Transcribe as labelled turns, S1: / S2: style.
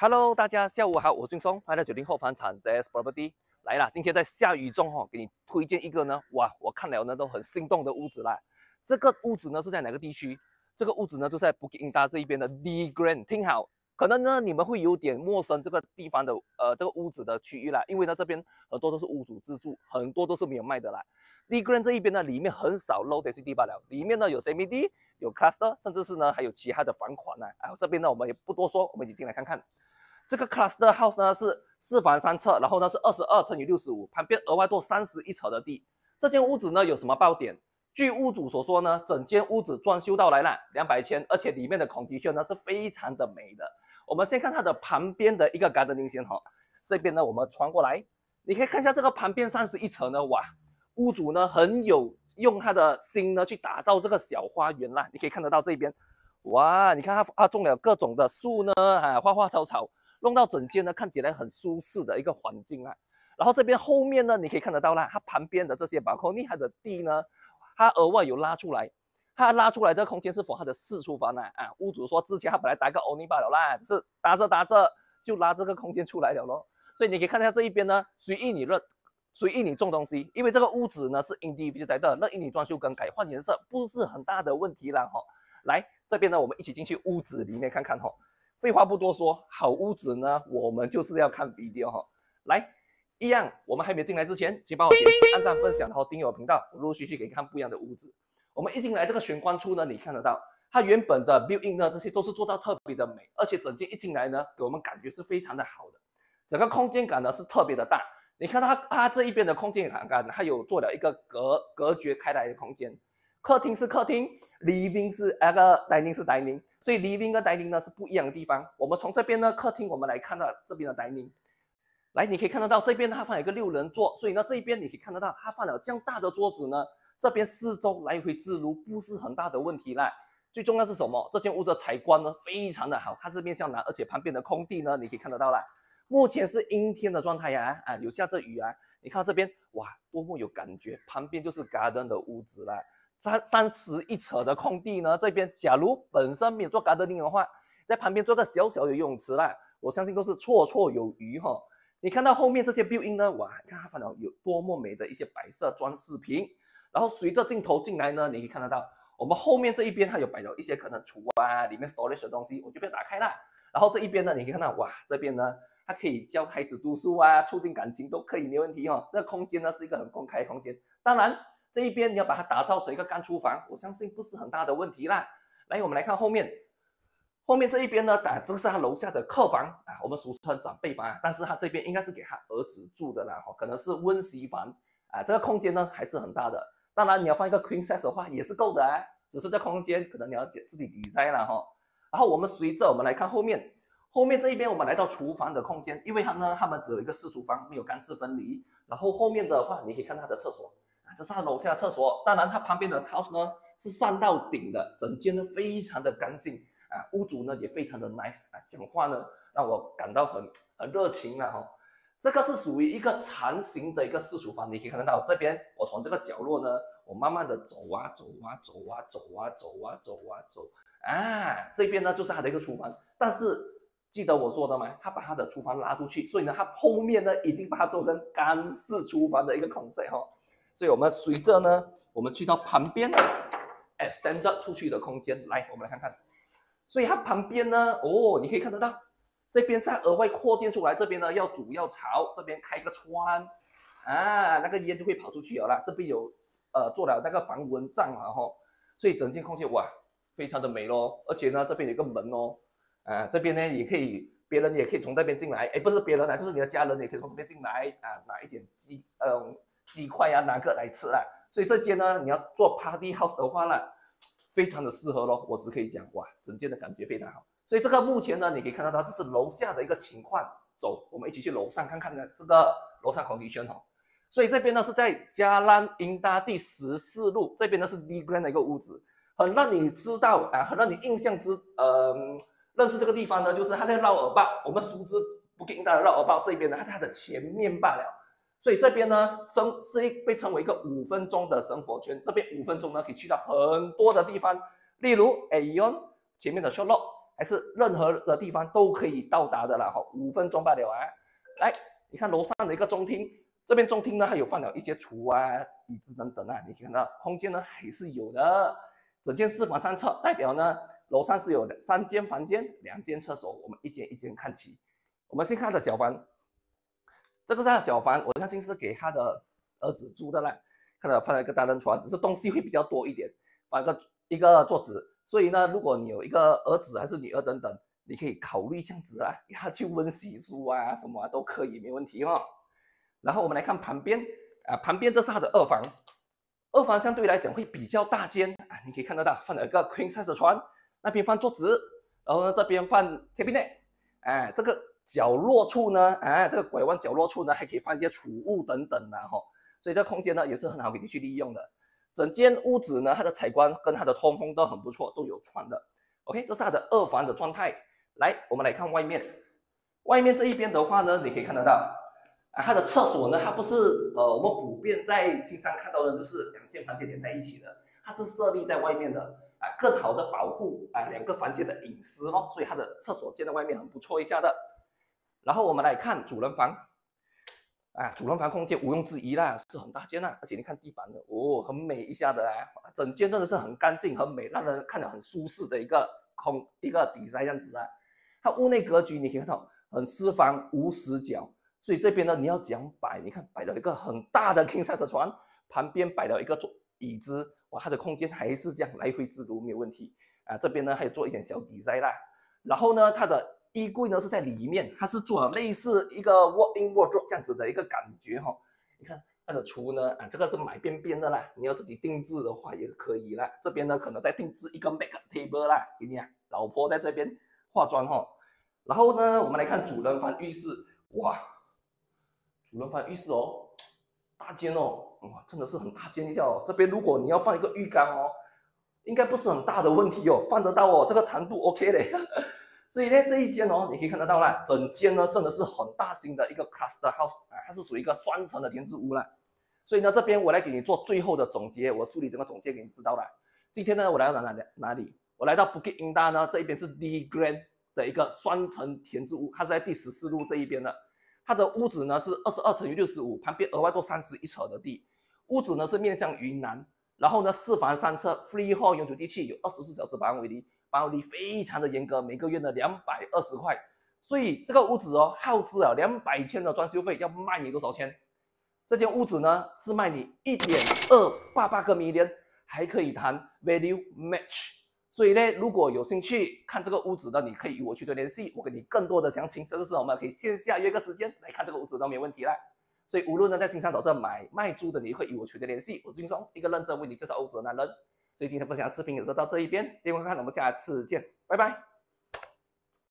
S1: Hello，大家下午好，我俊松，来到九零后房产 ZS Property 来了。今天在下雨中哈，给你推荐一个呢，哇，我看了呢都很心动的屋子啦。这个屋子呢是在哪个地区？这个屋子呢就在 Bukit Indah 这一边的 D Grand。听好，可能呢你们会有点陌生这个地方的呃这个屋子的区域啦，因为呢这边很多都是屋主自住，很多都是没有卖的啦。D Grand 这一边呢里面很少 Low Density 罢了，里面呢有 Semi D，有 Cluster，甚至是呢还有其他的房款呢。啊，这边呢我们也不多说，我们一起进来看看。这个 cluster house 呢是四房三侧，然后呢是二十二乘以六十五，旁边额外多三十一尺的地。这间屋子呢有什么爆点？据屋主所说呢，整间屋子装修到来了两百千，而且里面的 condition 呢是非常的美的。我们先看它的旁边的一个 gardening 先哈，这边呢我们穿过来，你可以看一下这个旁边三十一层呢，哇，屋主呢很有用他的心呢去打造这个小花园啦。你可以看得到这边，哇，你看他他种了各种的树呢，啊，花花草草。弄到整间呢，看起来很舒适的一个环境啊。然后这边后面呢，你可以看得到啦，它旁边的这些把空厉害的地呢，它额外有拉出来。它拉出来的空间是否它的四厨房呢？啊，屋主说之前他本来搭个欧尼罢了啦，只是搭着搭着就拉这个空间出来了咯。所以你可以看一下这一边呢，随意你随意你种东西，因为这个屋子呢是 individual 的，任意你装修更改换颜色，不是很大的问题啦哈。来这边呢，我们一起进去屋子里面看看哈。废话不多说，好屋子呢，我们就是要看 video 哈。来，一样，我们还没进来之前，请帮我点击、按赞、分享，然后订阅我频道，陆陆续续给你看不一样的屋子。我们一进来这个玄关处呢，你看得到，它原本的 build in 呢，这些都是做到特别的美，而且整间一进来呢，给我们感觉是非常的好的，整个空间感呢是特别的大。你看它，它这一边的空间感，它有做了一个隔隔绝开来的空间，客厅是客厅。living 是那个 dining 是 dining，所以 living 跟 dining 呢是不一样的地方。我们从这边呢客厅，我们来看到这边的 dining，来你可以看得到这边它放了一个六人座，所以呢这一边你可以看得到它放了这样大的桌子呢，这边四周来回自如不是很大的问题啦。最重要是什么？这间屋的采光呢非常的好，它是面向南，而且旁边的空地呢你可以看得到啦。目前是阴天的状态呀，啊有下着雨啊，你看这边哇多么有感觉，旁边就是 garden 的屋子啦。三三十一尺的空地呢，这边假如本身没有做 gardening 的话，在旁边做个小小的游泳池啦，我相信都是绰绰有余哈。你看到后面这些 building 呢，哇，看它放了有多么美的一些白色装饰品。然后随着镜头进来呢，你可以看得到，我们后面这一边它有摆了一些可能储啊，里面 storage 的东西，我就不要打开啦。然后这一边呢，你可以看到，哇，这边呢，它可以教孩子读书啊，促进感情都可以没问题哈。这个空间呢是一个很公开的空间，当然。这一边你要把它打造成一个干厨房，我相信不是很大的问题啦。来，我们来看后面，后面这一边呢，啊，这是他楼下的客房啊，我们俗称长辈房啊，但是他这边应该是给他儿子住的啦，哈，可能是温习房啊。这个空间呢还是很大的，当然你要放一个 queen size 的话也是够的啊，只是这空间可能你要自己底塞了哈。然后我们随着我们来看后面，后面这一边我们来到厨房的空间，因为它呢，他们只有一个四厨房，没有干湿分离。然后后面的话，你可以看它的厕所。啊这是他楼下的厕所，当然他旁边的 house 呢是上到顶的，整间呢非常的干净啊，屋主呢也非常的 nice 啊，讲话呢让我感到很很热情啊哈。这个是属于一个长形的一个四厨房，你可以看得到这边，我从这个角落呢，我慢慢的走啊走啊走啊走啊走啊走啊走啊，这边呢就是他的一个厨房，但是记得我说的吗？他把他的厨房拉出去，所以呢他后面呢已经把它做成干式厨房的一个 concept 哈。所以，我们随着呢，我们去到旁边 extend 出去的空间来，我们来看看。所以它旁边呢，哦，你可以看得到，这边是额外扩建出来，这边呢要煮要炒，这边开个窗啊，那个烟就会跑出去了啦。这边有呃做了那个防蚊帐啊哈，所以整间空间哇，非常的美咯。而且呢，这边有个门哦，啊，这边呢也可以，别人也可以从这边进来，哎，不是别人啊，就是你的家人也可以从这边进来啊，拿一点鸡，嗯。鸡块呀，拿个来吃啊？所以这间呢，你要做 party house 的话呢，非常的适合咯。我只可以讲，哇，整间的感觉非常好。所以这个目前呢，你可以看得到，这是楼下的一个情况。走，我们一起去楼上看看呢，这个楼上空间哦。所以这边呢是在加兰英达第十四路，这边呢是 D Grand 的一个屋子，很让你知道啊，很让你印象之呃认识这个地方呢，就是它在绕耳坝，我们熟知不给大的绕耳坝这边呢，它它的前面罢了。所以这边呢，生是一被称为一个五分钟的生活圈。这边五分钟呢，可以去到很多的地方，例如 Aeon 前面的 s h o l o 还是任何的地方都可以到达的了哈，五分钟罢了啊。来，你看楼上的一个中厅，这边中厅呢还有放了一些厨啊、椅子等等啊，你看到空间呢还是有的。整间四房三厕，代表呢楼上是有三间房间、两间厕所，我们一间一间看齐。我们先看的小房，这个是他的小房，我相信是给他的儿子住的啦。看到放了一个单人床，只是东西会比较多一点，放个一个桌子。所以呢，如果你有一个儿子还是女儿等等，你可以考虑这样子啊，给他去温习书啊，什么都可以，没问题哦。然后我们来看旁边啊，旁边这是他的二房，二房相对来讲会比较大间啊，你可以看得到放了一个 queen size 床，那边放桌子，然后呢这边放 cabinet，哎，这个角落处呢，哎，这个拐弯角落处呢还可以放一些储物等等的哈，所以这空间呢也是很好给你去利用的。整间屋子呢，它的采光跟它的通风都很不错，都有窗的。OK，这是它的二房的状态。来，我们来看外面。外面这一边的话呢，你可以看得到啊，它的厕所呢，它不是呃我们普遍在新山看到的，就是两间房间连在一起的，它是设立在外面的啊，更好的保护啊两个房间的隐私哦，所以它的厕所建在外面很不错一下的。然后我们来看主人房。啊，主人房空间毋庸置疑啦，是很大间啦，而且你看地板的哦，很美一下的啊，整间真的是很干净、很美，让人看着很舒适的一个空一个底塞样子啊。它屋内格局你可以看到很私房无死角，所以这边呢你要讲摆，你看摆了一个很大的 king size 床，旁边摆了一个桌椅子，哇，它的空间还是这样来回自如没有问题啊。这边呢还有做一点小底塞啦，然后呢它的。衣柜呢是在里面，它是做类似一个 walk-in wardrobe 这样子的一个感觉哈。你看它的橱呢，啊，这个是买边边的啦，你要自己定制的话也是可以啦。这边呢可能再定制一个 make table 啦，给你啊，老婆在这边化妆哈。然后呢，我们来看主人房浴室，哇，主人房浴室哦，大间哦，哇，真的是很大间一下哦。这边如果你要放一个浴缸哦，应该不是很大的问题哦，放得到哦，这个长度 OK 嘞。所以呢，这一间哦，你可以看得到啦，整间呢真的是很大型的一个 cluster house 啊，它是属于一个双层的田字屋啦。所以呢，这边我来给你做最后的总结，我梳理整个总结给你知道了。今天呢，我来到哪哪哪里？我来到 Bukit Indah 呢，这一边是 D Grand 的一个双层田字屋，它是在第十四路这一边的。它的屋子呢是二十二乘以六十五，旁边额外多三十一尺的地。屋子呢是面向云南，然后呢四房三厕，freehold 永久地契，有二十四小时保安为例。保利非常的严格，每个月呢两百二十块，所以这个屋子哦，耗资啊两百千的装修费，要卖你多少钱？这间屋子呢是卖你一点二八八个 million，还可以谈 value match。所以呢，如果有兴趣看这个屋子的，你可以与我取得联系，我给你更多的详情。这个时候我们可以线下约个时间来看这个屋子都没问题啦。所以无论呢在新山找这买卖租的，你会与我取得联系。我俊松一个认真为你介绍屋子的男人。所以今天分享视频也是到这一边，希望看我们下次见，拜拜。